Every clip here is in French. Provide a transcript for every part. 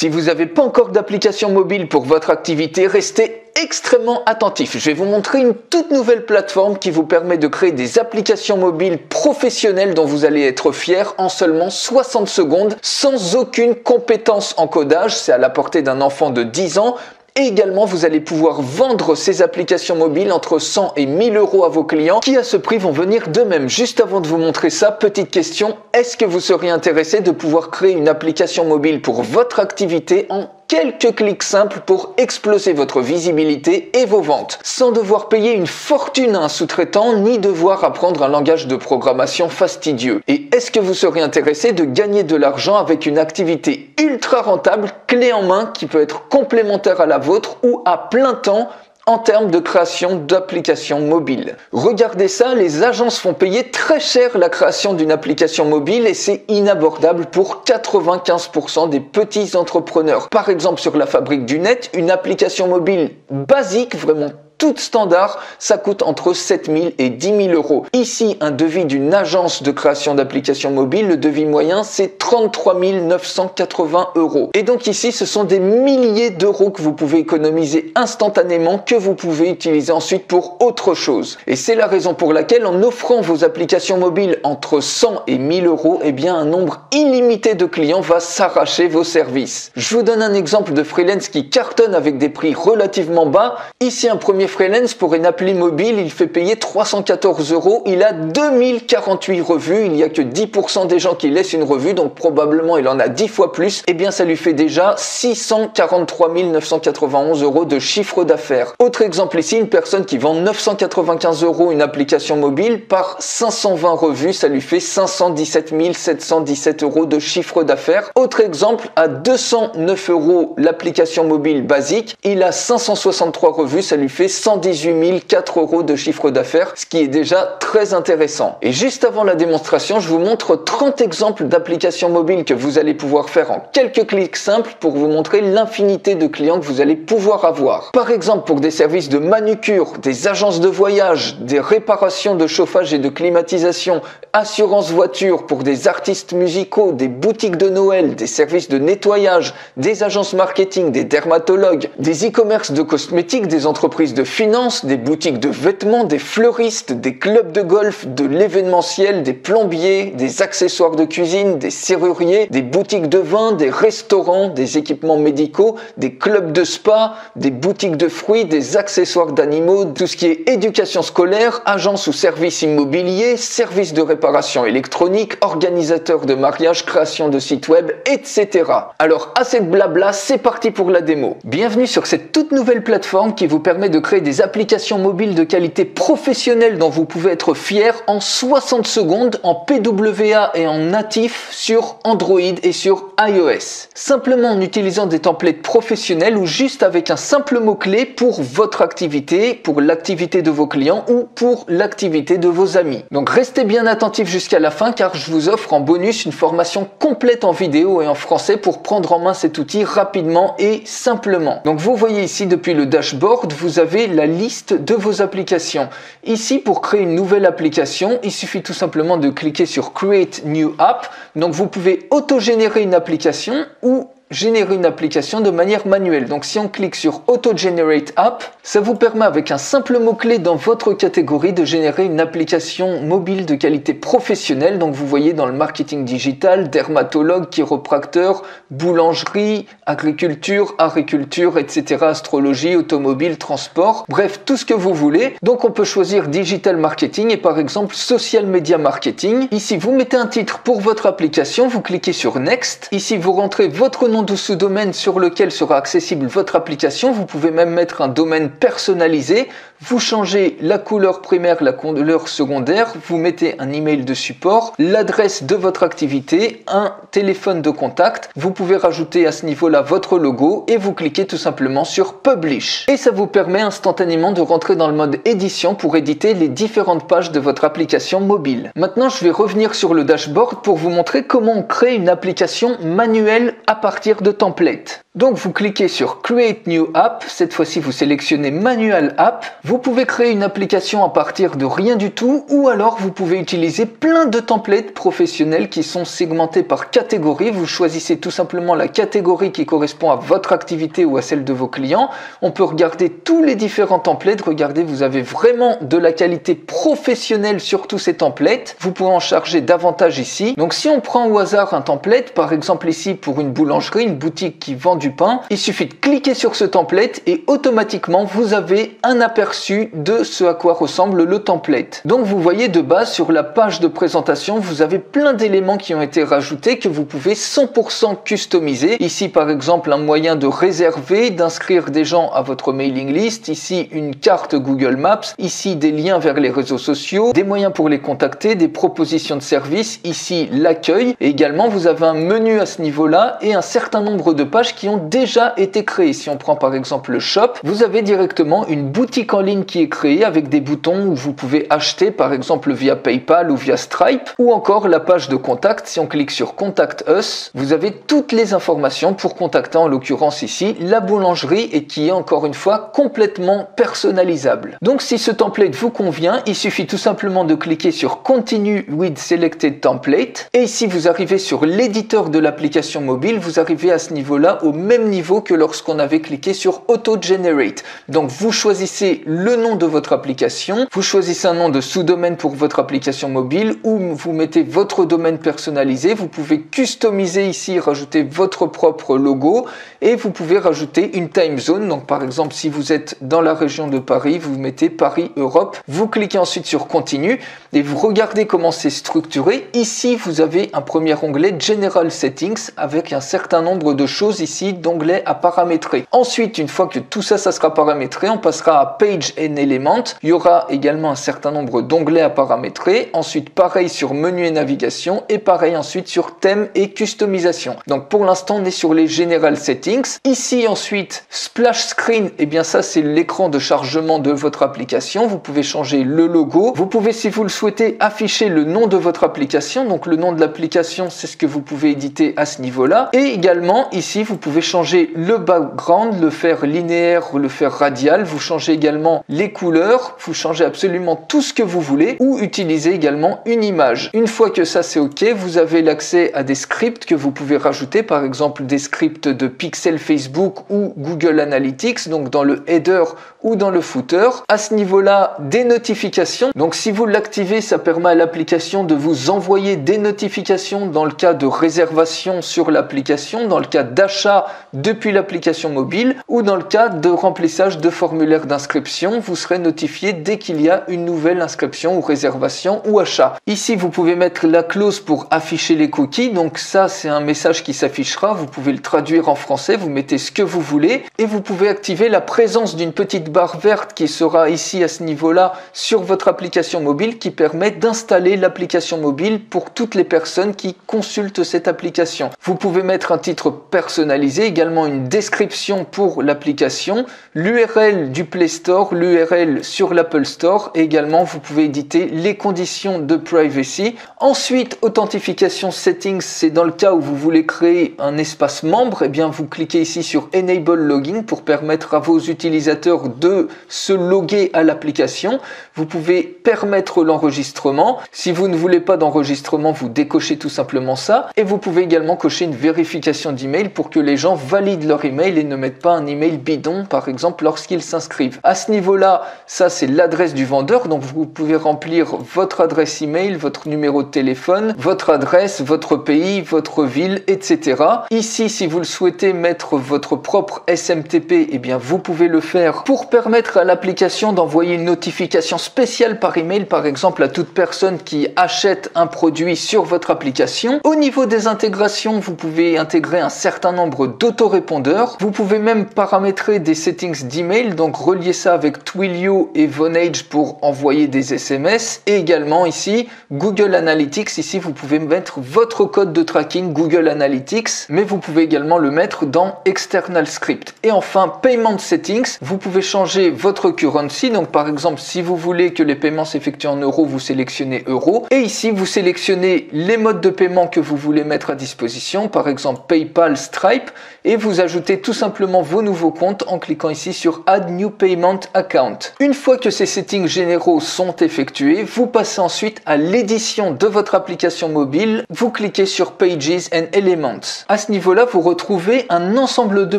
Si vous n'avez pas encore d'application mobile pour votre activité, restez extrêmement attentif. Je vais vous montrer une toute nouvelle plateforme qui vous permet de créer des applications mobiles professionnelles dont vous allez être fier en seulement 60 secondes sans aucune compétence en codage. C'est à la portée d'un enfant de 10 ans également, vous allez pouvoir vendre ces applications mobiles entre 100 et 1000 euros à vos clients qui à ce prix vont venir d'eux-mêmes. Juste avant de vous montrer ça, petite question, est-ce que vous seriez intéressé de pouvoir créer une application mobile pour votre activité en quelques clics simples pour exploser votre visibilité et vos ventes, sans devoir payer une fortune à un sous-traitant ni devoir apprendre un langage de programmation fastidieux. Et est-ce que vous serez intéressé de gagner de l'argent avec une activité ultra rentable, clé en main, qui peut être complémentaire à la vôtre ou à plein temps en termes de création d'applications mobiles. Regardez ça, les agences font payer très cher la création d'une application mobile et c'est inabordable pour 95% des petits entrepreneurs. Par exemple, sur la fabrique du net, une application mobile basique, vraiment toute standard, ça coûte entre 7000 et 10 000 euros. Ici, un devis d'une agence de création d'applications mobiles, le devis moyen, c'est 33 980 euros. Et donc ici, ce sont des milliers d'euros que vous pouvez économiser instantanément, que vous pouvez utiliser ensuite pour autre chose. Et c'est la raison pour laquelle, en offrant vos applications mobiles entre 100 et 1000 euros, eh bien, un nombre illimité de clients va s'arracher vos services. Je vous donne un exemple de freelance qui cartonne avec des prix relativement bas. Ici, un premier freelance pour une appli mobile, il fait payer 314 euros. Il a 2048 revues. Il n'y a que 10% des gens qui laissent une revue, donc probablement il en a 10 fois plus. Eh bien, ça lui fait déjà 643 991 euros de chiffre d'affaires. Autre exemple ici, une personne qui vend 995 euros une application mobile par 520 revues, ça lui fait 517 717 euros de chiffre d'affaires. Autre exemple, à 209 euros l'application mobile basique, il a 563 revues, ça lui fait 118 004 euros de chiffre d'affaires, ce qui est déjà très intéressant. Et juste avant la démonstration, je vous montre 30 exemples d'applications mobiles que vous allez pouvoir faire en quelques clics simples pour vous montrer l'infinité de clients que vous allez pouvoir avoir. Par exemple, pour des services de manucure, des agences de voyage, des réparations de chauffage et de climatisation, assurance voiture pour des artistes musicaux, des boutiques de Noël, des services de nettoyage, des agences marketing, des dermatologues, des e-commerce de cosmétiques, des entreprises de finance, des boutiques de vêtements, des fleuristes, des clubs de golf, de l'événementiel, des plombiers, des accessoires de cuisine, des serruriers, des boutiques de vin, des restaurants, des équipements médicaux, des clubs de spa, des boutiques de fruits, des accessoires d'animaux, tout ce qui est éducation scolaire, agence ou services immobiliers, services de réparation électronique, organisateurs de mariage, création de sites web, etc. Alors, assez de blabla, c'est parti pour la démo. Bienvenue sur cette toute nouvelle plateforme qui vous permet de créer des applications mobiles de qualité professionnelle dont vous pouvez être fier en 60 secondes en PWA et en natif sur Android et sur iOS. Simplement en utilisant des templates professionnels ou juste avec un simple mot-clé pour votre activité, pour l'activité de vos clients ou pour l'activité de vos amis. Donc restez bien attentifs jusqu'à la fin car je vous offre en bonus une formation complète en vidéo et en français pour prendre en main cet outil rapidement et simplement. Donc vous voyez ici depuis le dashboard, vous avez la liste de vos applications. Ici, pour créer une nouvelle application, il suffit tout simplement de cliquer sur Create New App. Donc vous pouvez auto-générer une application ou générer une application de manière manuelle. Donc si on clique sur Auto Generate App, ça vous permet avec un simple mot-clé dans votre catégorie de générer une application mobile de qualité professionnelle. Donc vous voyez dans le marketing digital, dermatologue, chiropracteur, boulangerie, agriculture, agriculture, etc., astrologie, automobile, transport, bref, tout ce que vous voulez. Donc on peut choisir digital marketing et par exemple social media marketing. Ici, vous mettez un titre pour votre application, vous cliquez sur Next. Ici, vous rentrez votre nom de sous-domaine sur lequel sera accessible votre application. Vous pouvez même mettre un domaine personnalisé. Vous changez la couleur primaire, la couleur secondaire. Vous mettez un email de support, l'adresse de votre activité, un téléphone de contact. Vous pouvez rajouter à ce niveau-là votre logo et vous cliquez tout simplement sur Publish. Et ça vous permet instantanément de rentrer dans le mode édition pour éditer les différentes pages de votre application mobile. Maintenant, je vais revenir sur le dashboard pour vous montrer comment on crée une application manuelle à partir de templates. Donc vous cliquez sur Create New App, cette fois-ci vous sélectionnez Manual App. Vous pouvez créer une application à partir de rien du tout ou alors vous pouvez utiliser plein de templates professionnels qui sont segmentés par catégorie. Vous choisissez tout simplement la catégorie qui correspond à votre activité ou à celle de vos clients. On peut regarder tous les différents templates. Regardez, vous avez vraiment de la qualité professionnelle sur tous ces templates. Vous pouvez en charger davantage ici. Donc si on prend au hasard un template, par exemple ici pour une boulangerie, une boutique qui vend du pain, il suffit de cliquer sur ce template et automatiquement vous avez un aperçu de ce à quoi ressemble le template. Donc vous voyez de base sur la page de présentation, vous avez plein d'éléments qui ont été rajoutés que vous pouvez 100% customiser. Ici par exemple un moyen de réserver, d'inscrire des gens à votre mailing list, ici une carte Google Maps, ici des liens vers les réseaux sociaux, des moyens pour les contacter, des propositions de services, ici l'accueil. Et également vous avez un menu à ce niveau-là et un certain nombre de pages qui déjà été créées. Si on prend par exemple le shop, vous avez directement une boutique en ligne qui est créée avec des boutons où vous pouvez acheter par exemple via PayPal ou via Stripe ou encore la page de contact. Si on clique sur Contact Us, vous avez toutes les informations pour contacter en l'occurrence ici la boulangerie et qui est encore une fois complètement personnalisable. Donc si ce template vous convient, il suffit tout simplement de cliquer sur Continue with Selected Template et ici vous arrivez sur l'éditeur de l'application mobile, vous arrivez à ce niveau-là au même niveau que lorsqu'on avait cliqué sur Auto Generate. Donc vous choisissez le nom de votre application, vous choisissez un nom de sous-domaine pour votre application mobile ou vous mettez votre domaine personnalisé. Vous pouvez customiser ici, rajouter votre propre logo et vous pouvez rajouter une time zone. Donc par exemple, si vous êtes dans la région de Paris, vous mettez Paris Europe. Vous cliquez ensuite sur Continue et vous regardez comment c'est structuré. Ici, vous avez un premier onglet General Settings avec un certain nombre de choses ici d'onglets à paramétrer. Ensuite, une fois que tout ça, sera paramétré, on passera à Page and Element. Il y aura également un certain nombre d'onglets à paramétrer. Ensuite, pareil sur menu et navigation et pareil ensuite sur thème et customisation. Donc pour l'instant, on est sur les General Settings. Ici ensuite, Splash Screen, et eh bien ça c'est l'écran de chargement de votre application. Vous pouvez changer le logo. Vous pouvez, si vous le souhaitez, afficher le nom de votre application. Donc le nom de l'application, c'est ce que vous pouvez éditer à ce niveau-là. Et également, ici, vous pouvez changer le background, le faire linéaire ou le faire radial. Vous changez également les couleurs. Vous changez absolument tout ce que vous voulez ou utiliser également une image. Une fois que ça c'est OK, vous avez l'accès à des scripts que vous pouvez rajouter, par exemple des scripts de Pixel Facebook ou Google Analytics, donc dans le header ou dans le footer. À ce niveau-là, des notifications. Donc si vous l'activez, ça permet à l'application de vous envoyer des notifications dans le cas de réservation sur l'application, dans le cas d'achat depuis l'application mobile ou dans le cas de remplissage de formulaire d'inscription, vous serez notifié dès qu'il y a une nouvelle inscription ou réservation ou achat. Ici, vous pouvez mettre la clause pour afficher les cookies. Donc ça, c'est un message qui s'affichera. Vous pouvez le traduire en français. Vous mettez ce que vous voulez et vous pouvez activer la présence d'une petite barre verte qui sera ici à ce niveau-là sur votre application mobile qui permet d'installer l'application mobile pour toutes les personnes qui consultent cette application. Vous pouvez mettre un titre personnalisé, également une description pour l'application, l'URL du Play Store, l'URL sur l'Apple Store et également vous pouvez éditer les conditions de privacy. Ensuite, authentification settings, c'est dans le cas où vous voulez créer un espace membre, et eh bien vous cliquez ici sur Enable Login pour permettre à vos utilisateurs de se loguer à l'application. Vous pouvez permettre l'enregistrement. Si vous ne voulez pas d'enregistrement, vous décochez tout simplement ça. Et vous pouvez également cocher une vérification d'email pour que les gens valident leur email et ne mettent pas un email bidon, par exemple, lorsqu'ils s'inscrivent. À ce niveau-là, ça c'est l'adresse du vendeur, donc vous pouvez remplir votre adresse email, votre numéro de téléphone, votre adresse, votre pays, votre ville, etc. Ici, si vous le souhaitez mettre votre propre SMTP, eh bien vous pouvez le faire pour permettre à l'application d'envoyer une notification spéciale par email, par exemple à toute personne qui achète un produit sur votre application. Au niveau des intégrations, vous pouvez intégrer un certain nombre d'autorépondeurs. Vous pouvez même paramétrer des settings d'email, donc relier ça avec Twilio et Vonage pour envoyer des SMS. Et également ici, Google Analytics. Ici, vous pouvez mettre votre code de tracking Google Analytics, mais vous pouvez également le mettre dans External Script. Et enfin, Payment Settings. Vous pouvez changer votre currency. Donc, par exemple, si vous voulez que les paiements s'effectuent en euros, vous sélectionnez euros. Et ici, vous sélectionnez les modes de paiement que vous voulez mettre à disposition. Par exemple, PayPal, Stripe et vous ajoutez tout simplement vos nouveaux comptes en cliquant ici sur Add New Payment Account. Une fois que ces settings généraux sont effectués, vous passez ensuite à l'édition de votre application mobile. Vous cliquez sur Pages and Elements. À ce niveau-là, vous retrouvez un ensemble de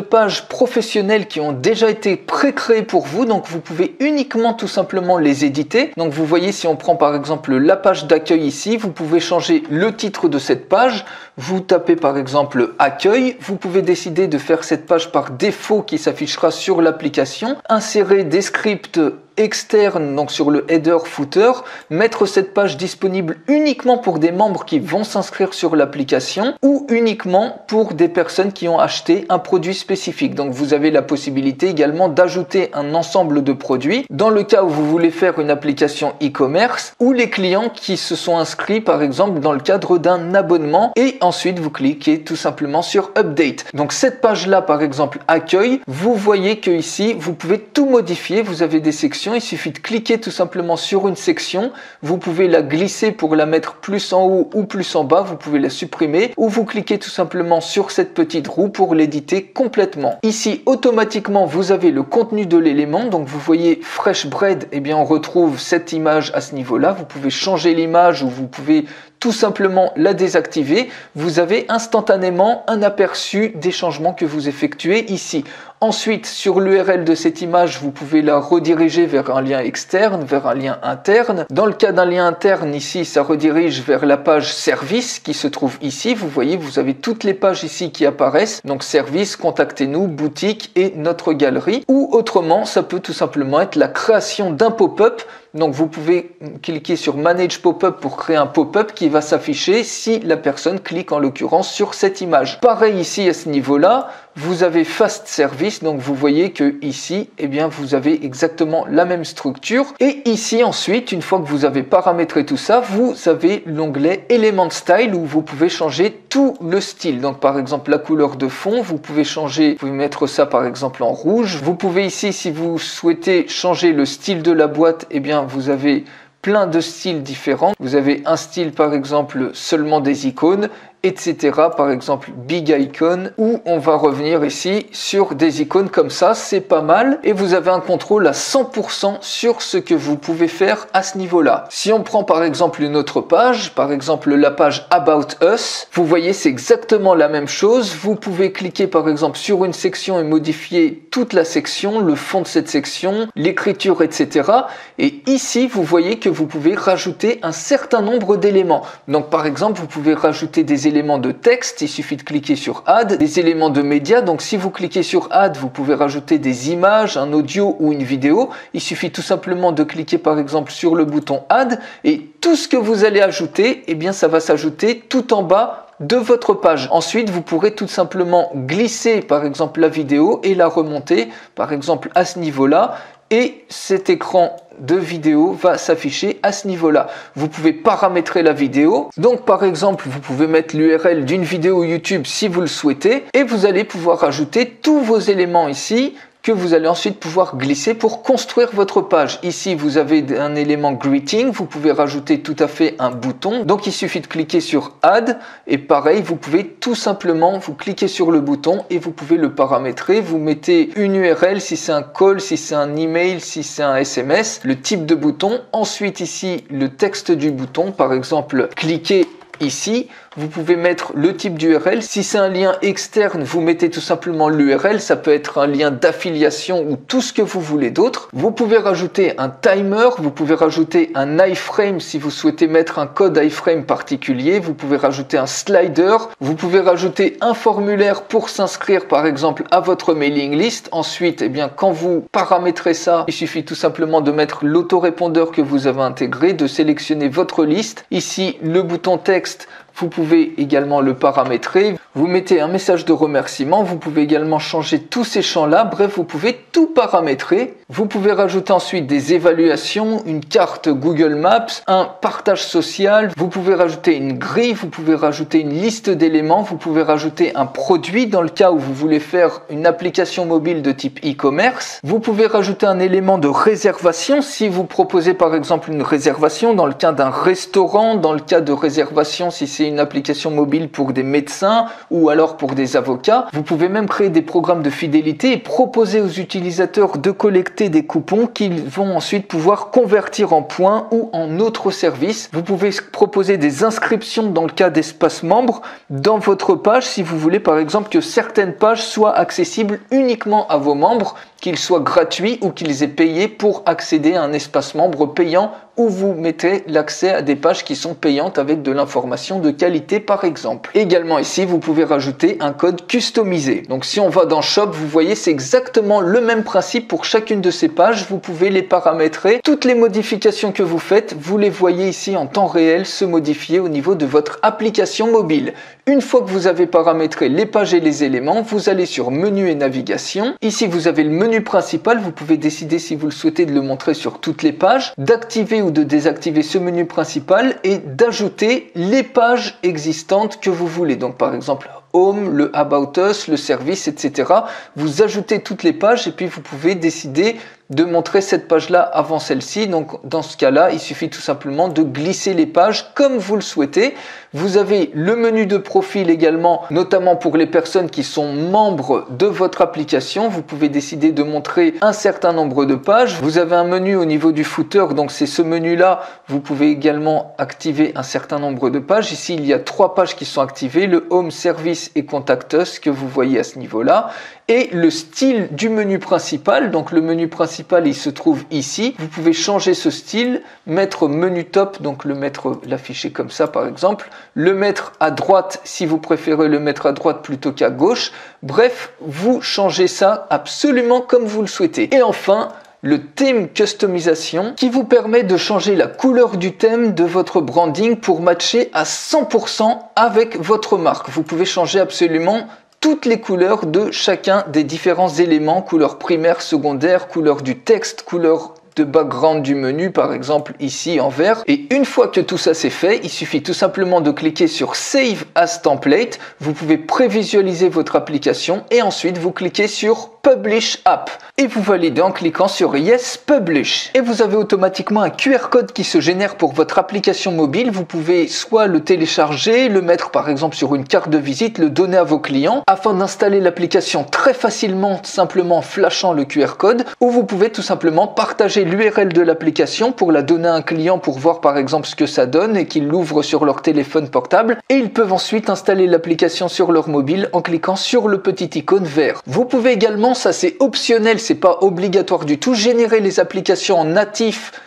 pages professionnelles qui ont déjà été pré-créées pour vous. Donc vous pouvez uniquement tout simplement les éditer. Donc vous voyez si on prend par exemple la page d'accueil ici, vous pouvez changer le titre de cette page. Vous tapez par exemple accueil. Vous pouvez de faire cette page par défaut qui s'affichera sur l'application. Insérer des scripts externe, donc sur le header footer, mettre cette page disponible uniquement pour des membres qui vont s'inscrire sur l'application ou uniquement pour des personnes qui ont acheté un produit spécifique. Donc vous avez la possibilité également d'ajouter un ensemble de produits dans le cas où vous voulez faire une application e-commerce ou les clients qui se sont inscrits par exemple dans le cadre d'un abonnement et ensuite vous cliquez tout simplement sur update. Donc cette page là par exemple accueil, vous voyez que ici vous pouvez tout modifier, vous avez des sections il suffit de cliquer tout simplement sur une section. Vous pouvez la glisser pour la mettre plus en haut ou plus en bas. Vous pouvez la supprimer ou vous cliquez tout simplement sur cette petite roue pour l'éditer complètement. Ici, automatiquement, vous avez le contenu de l'élément. Donc vous voyez Fresh Bread, et eh bien on retrouve cette image à ce niveau-là. Vous pouvez changer l'image ou vous pouvez tout simplement la désactiver, vous avez instantanément un aperçu des changements que vous effectuez ici. Ensuite, sur l'URL de cette image, vous pouvez la rediriger vers un lien externe, vers un lien interne. Dans le cas d'un lien interne, ici, ça redirige vers la page service qui se trouve ici. Vous voyez, vous avez toutes les pages ici qui apparaissent. Donc service, contactez-nous, boutique et notre galerie. Ou autrement, ça peut tout simplement être la création d'un pop-up donc vous pouvez cliquer sur Manage Pop-up pour créer un pop-up qui va s'afficher si la personne clique en l'occurrence sur cette image. Pareil ici à ce niveau-là, vous avez Fast Service, donc vous voyez que ici, eh bien, vous avez exactement la même structure. Et ici ensuite, une fois que vous avez paramétré tout ça, vous avez l'onglet Element Style où vous pouvez changer tout le style. Donc par exemple la couleur de fond, vous pouvez changer, vous pouvez mettre ça par exemple en rouge. Vous pouvez ici, si vous souhaitez changer le style de la boîte, eh bien vous avez plein de styles différents. Vous avez un style par exemple seulement des icônes etc. Par exemple, Big Icon, où on va revenir ici sur des icônes comme ça, c'est pas mal, et vous avez un contrôle à 100% sur ce que vous pouvez faire à ce niveau-là. Si on prend par exemple une autre page, par exemple la page About Us, vous voyez c'est exactement la même chose, vous pouvez cliquer par exemple sur une section et modifier toute la section, le fond de cette section, l'écriture, etc. Et ici, vous voyez que vous pouvez rajouter un certain nombre d'éléments. Donc par exemple, vous pouvez rajouter des éléments de texte, il suffit de cliquer sur Add, des éléments de médias, donc si vous cliquez sur Add, vous pouvez rajouter des images, un audio ou une vidéo, il suffit tout simplement de cliquer par exemple sur le bouton Add et tout ce que vous allez ajouter, eh bien ça va s'ajouter tout en bas de votre page. Ensuite, vous pourrez tout simplement glisser par exemple la vidéo et la remonter par exemple à ce niveau-là et cet écran de vidéo va s'afficher à ce niveau-là. Vous pouvez paramétrer la vidéo. Donc par exemple, vous pouvez mettre l'URL d'une vidéo YouTube si vous le souhaitez et vous allez pouvoir ajouter tous vos éléments ici que vous allez ensuite pouvoir glisser pour construire votre page. Ici, vous avez un élément greeting, vous pouvez rajouter tout à fait un bouton. Donc, il suffit de cliquer sur Add et pareil, vous pouvez tout simplement vous cliquer sur le bouton et vous pouvez le paramétrer. Vous mettez une URL si c'est un call, si c'est un email, si c'est un SMS, le type de bouton. Ensuite, ici, le texte du bouton, par exemple, cliquez ici vous pouvez mettre le type d'URL. Si c'est un lien externe, vous mettez tout simplement l'URL. Ça peut être un lien d'affiliation ou tout ce que vous voulez d'autre. Vous pouvez rajouter un timer, vous pouvez rajouter un iframe si vous souhaitez mettre un code iframe particulier. Vous pouvez rajouter un slider. Vous pouvez rajouter un formulaire pour s'inscrire par exemple à votre mailing list. Ensuite, eh bien, quand vous paramétrez ça, il suffit tout simplement de mettre l'autorépondeur que vous avez intégré, de sélectionner votre liste. Ici, le bouton texte vous pouvez également le paramétrer. Vous mettez un message de remerciement. Vous pouvez également changer tous ces champs-là. Bref, vous pouvez tout paramétrer. Vous pouvez rajouter ensuite des évaluations, une carte Google Maps, un partage social. Vous pouvez rajouter une grille. Vous pouvez rajouter une liste d'éléments. Vous pouvez rajouter un produit dans le cas où vous voulez faire une application mobile de type e-commerce. Vous pouvez rajouter un élément de réservation si vous proposez par exemple une réservation dans le cas d'un restaurant, dans le cas de réservation si c'est une application mobile pour des médecins ou alors pour des avocats. Vous pouvez même créer des programmes de fidélité et proposer aux utilisateurs de collecter des coupons qu'ils vont ensuite pouvoir convertir en points ou en autres services. Vous pouvez proposer des inscriptions dans le cas d'espace membres dans votre page si vous voulez par exemple que certaines pages soient accessibles uniquement à vos membres qu'ils soient gratuits ou qu'ils aient payé pour accéder à un espace membre payant où vous mettez l'accès à des pages qui sont payantes avec de l'information de qualité par exemple. Également ici, vous pouvez rajouter un code customisé. Donc si on va dans Shop, vous voyez c'est exactement le même principe pour chacune de ces pages. Vous pouvez les paramétrer. Toutes les modifications que vous faites, vous les voyez ici en temps réel se modifier au niveau de votre application mobile. Une fois que vous avez paramétré les pages et les éléments, vous allez sur Menu et Navigation. Ici, vous avez le menu principal, vous pouvez décider si vous le souhaitez de le montrer sur toutes les pages, d'activer ou de désactiver ce menu principal et d'ajouter les pages existantes que vous voulez. Donc par exemple Home, le About Us, le service, etc. Vous ajoutez toutes les pages et puis vous pouvez décider de montrer cette page-là avant celle-ci. Donc dans ce cas-là, il suffit tout simplement de glisser les pages comme vous le souhaitez. Vous avez le menu de profil également, notamment pour les personnes qui sont membres de votre application. Vous pouvez décider de montrer un certain nombre de pages. Vous avez un menu au niveau du footer, donc c'est ce menu-là. Vous pouvez également activer un certain nombre de pages. Ici, il y a trois pages qui sont activées, le Home Service et Contact Us que vous voyez à ce niveau-là et le style du menu principal. Donc le menu principal, il se trouve ici. Vous pouvez changer ce style, mettre menu top, donc le mettre, l'afficher comme ça par exemple, le mettre à droite si vous préférez le mettre à droite plutôt qu'à gauche. Bref, vous changez ça absolument comme vous le souhaitez. Et enfin, le theme customisation qui vous permet de changer la couleur du thème de votre branding pour matcher à 100% avec votre marque. Vous pouvez changer absolument toutes les couleurs de chacun des différents éléments, couleur primaire, secondaire, couleur du texte, couleur de background du menu, par exemple ici en vert. Et une fois que tout ça c'est fait, il suffit tout simplement de cliquer sur Save as Template. Vous pouvez prévisualiser votre application et ensuite vous cliquez sur Publish App et vous validez en cliquant sur Yes Publish. Et vous avez automatiquement un QR code qui se génère pour votre application mobile. Vous pouvez soit le télécharger, le mettre par exemple sur une carte de visite, le donner à vos clients afin d'installer l'application très facilement simplement en flashant le QR code ou vous pouvez tout simplement partager l'URL de l'application pour la donner à un client pour voir par exemple ce que ça donne et qu'ils l'ouvrent sur leur téléphone portable et ils peuvent ensuite installer l'application sur leur mobile en cliquant sur le petit icône vert. Vous pouvez également, ça c'est optionnel, c'est pas obligatoire du tout, générer les applications en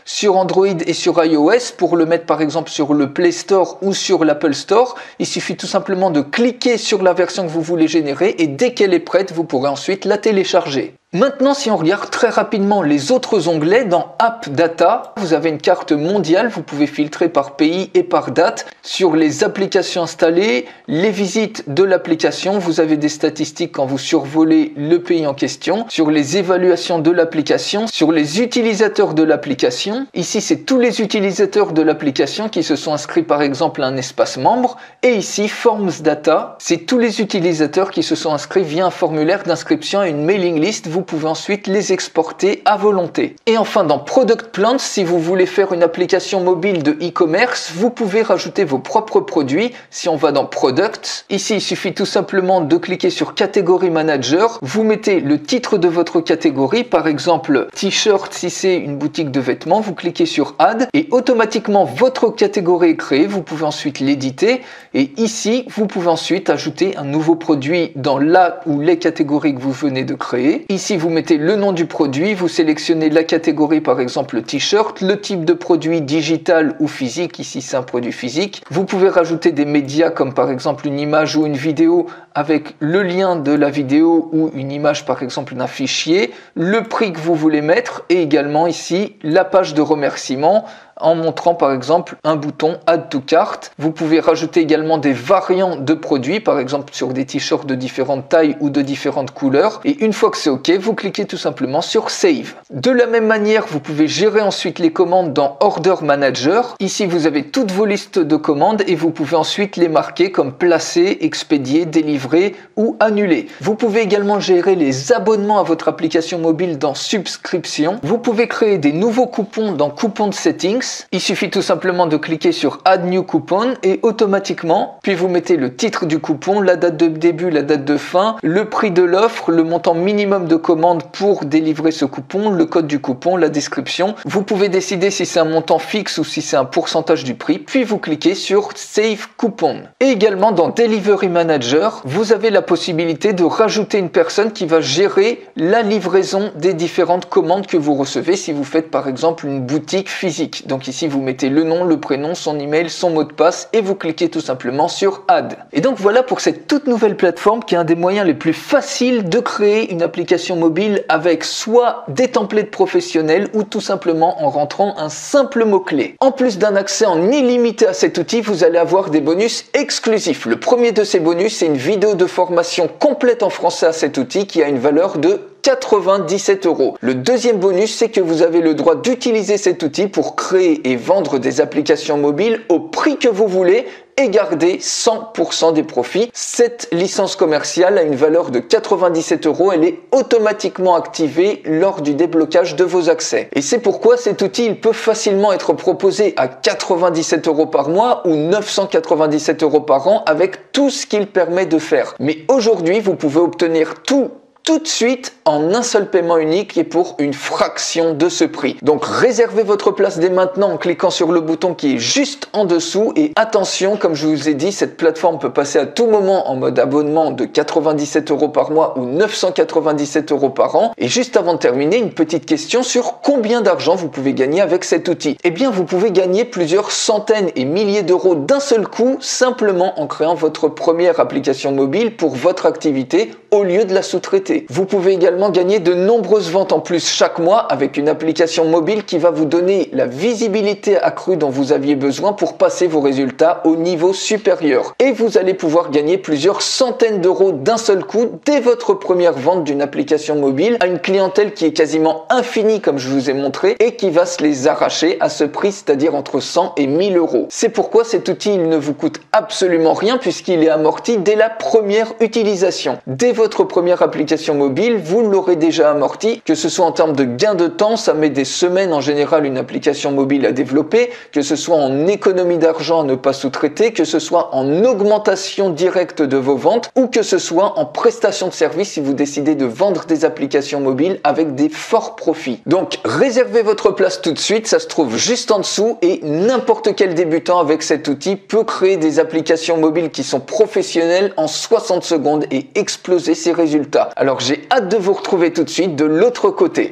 sur Android et sur iOS pour le mettre par exemple sur le Play Store ou sur l'Apple Store. Il suffit tout simplement de cliquer sur la version que vous voulez générer et dès qu'elle est prête, vous pourrez ensuite la télécharger. Maintenant, si on regarde très rapidement les autres onglets dans App Data, vous avez une carte mondiale, vous pouvez filtrer par pays et par date sur les applications installées, les visites de l'application, vous avez des statistiques quand vous survolez le pays en question, sur les évaluations de l'application, sur les utilisateurs de l'application. Ici, c'est tous les utilisateurs de l'application qui se sont inscrits par exemple à un espace membre. Et ici, Forms Data, c'est tous les utilisateurs qui se sont inscrits via un formulaire d'inscription à une mailing list. Pouvez ensuite les exporter à volonté. Et enfin, dans Product Plans, si vous voulez faire une application mobile de e-commerce, vous pouvez rajouter vos propres produits. Si on va dans Product, ici, il suffit tout simplement de cliquer sur Catégorie Manager. Vous mettez le titre de votre catégorie, par exemple T-shirt si c'est une boutique de vêtements. Vous cliquez sur Add et automatiquement votre catégorie est créée. Vous pouvez ensuite l'éditer et ici, vous pouvez ensuite ajouter un nouveau produit dans la ou les catégories que vous venez de créer. Ici, vous mettez le nom du produit, vous sélectionnez la catégorie par exemple le t-shirt, le type de produit digital ou physique, ici c'est un produit physique. Vous pouvez rajouter des médias comme par exemple une image ou une vidéo avec le lien de la vidéo ou une image par exemple d'un fichier, le prix que vous voulez mettre et également ici la page de remerciement en montrant par exemple un bouton Add to Cart. Vous pouvez rajouter également des variants de produits, par exemple sur des t-shirts de différentes tailles ou de différentes couleurs. Et une fois que c'est OK, vous cliquez tout simplement sur Save. De la même manière, vous pouvez gérer ensuite les commandes dans Order Manager. Ici, vous avez toutes vos listes de commandes et vous pouvez ensuite les marquer comme placer, expédier, délivrer ou annuler. Vous pouvez également gérer les abonnements à votre application mobile dans Subscription. Vous pouvez créer des nouveaux coupons dans Coupons de Settings Il suffit tout simplement de cliquer sur Add New Coupon et automatiquement, puis vous mettez le titre du coupon, la date de début, la date de fin, le prix de l'offre, le montant minimum de commande pour délivrer ce coupon, le code du coupon, la description. Vous pouvez décider si c'est un montant fixe ou si c'est un pourcentage du prix, puis vous cliquez sur Save Coupon. Et également dans Delivery Manager, vous avez la possibilité de rajouter une personne qui va gérer la livraison des différentes commandes que vous recevez si vous faites par exemple une boutique physique. Ici vous mettez le nom, le prénom, son email, son mot de passe et vous cliquez tout simplement sur Add. Et donc voilà pour cette toute nouvelle plateforme qui est un des moyens les plus faciles de créer une application mobile avec soit des templates professionnels ou tout simplement en rentrant un simple mot-clé. En plus d'un accès en illimité à cet outil, vous allez avoir des bonus exclusifs. Le premier de ces bonus, c'est une vidéo de formation complète en français à cet outil qui a une valeur de 97 euros. Le deuxième bonus, c'est que vous avez le droit d'utiliser cet outil pour créer et vendre des applications mobiles au prix que vous voulez et garder 100% des profits. Cette licence commerciale a une valeur de 97 euros. Elle est automatiquement activée lors du déblocage de vos accès. Et c'est pourquoi cet outil il peut facilement être proposé à 97 euros par mois ou 997 euros par an avec tout ce qu'il permet de faire. Mais aujourd'hui, vous pouvez obtenir tout tout de suite en un seul paiement unique et pour une fraction de ce prix. Donc réservez votre place dès maintenant en cliquant sur le bouton qui est juste en dessous et attention, comme je vous ai dit, cette plateforme peut passer à tout moment en mode abonnement de 97 euros par mois ou 997 euros par an. Et juste avant de terminer, une petite question sur combien d'argent vous pouvez gagner avec cet outil. Eh bien, vous pouvez gagner plusieurs centaines et milliers d'euros d'un seul coup simplement en créant votre première application mobile pour votre activité au lieu de la sous-traiter. Vous pouvez également gagner de nombreuses ventes en plus chaque mois avec une application mobile qui va vous donner la visibilité accrue dont vous aviez besoin pour passer vos résultats au niveau supérieur. Et vous allez pouvoir gagner plusieurs centaines d'euros d'un seul coup dès votre première vente d'une application mobile à une clientèle qui est quasiment infinie comme je vous ai montré et qui va se les arracher à ce prix, c'est-à-dire entre 100 et 1000 euros. C'est pourquoi cet outil il ne vous coûte absolument rien puisqu'il est amorti dès la première utilisation. Dès votre première application mobile, vous l'aurez déjà amorti, que ce soit en termes de gain de temps, ça met des semaines en général une application mobile à développer, que ce soit en économie d'argent à ne pas sous-traiter, que ce soit en augmentation directe de vos ventes. Ou que ce soit en prestation de service si vous décidez de vendre des applications mobiles avec des forts profits. Donc réservez votre place tout de suite, ça se trouve juste en dessous. Et n'importe quel débutant avec cet outil peut créer des applications mobiles qui sont professionnelles en 60 secondes et exploser résultats. J'ai hâte de vous retrouver tout de suite de l'autre côté.